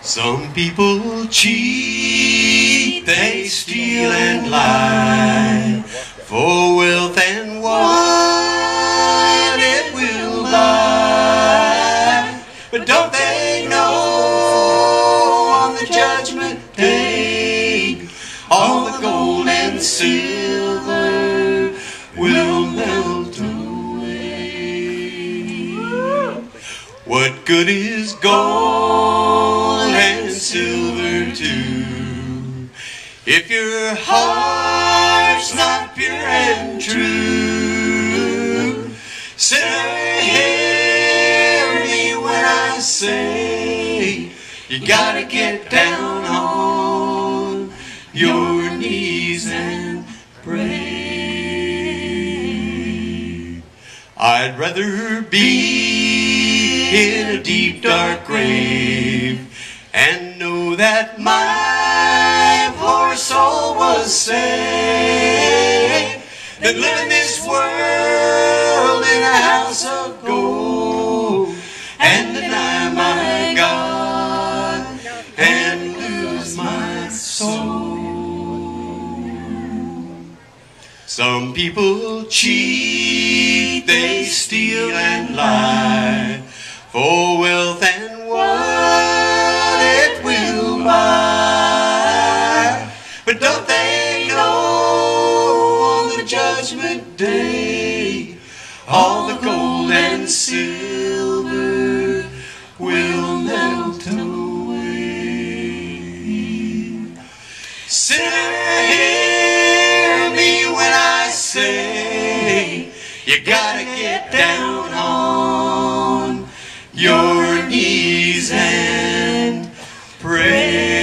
Some people cheat, they steal and lie for wealth and what it will buy. But don't they know on the judgment day all the gold and silver will melt away? What good is gold silver too if your heart's not pure and true? Sinner, hear me when I say you gotta get down on your knees and pray. I'd rather be in a deep dark grave and that my poor soul was saved. Than live in this world in a house of gold. And deny my God and lose my soul. Some people cheat, they steal and lie. For wealth and judgment day all the gold and silver will melt away? Sinner, hear me when I say you gotta get down on your knees and pray.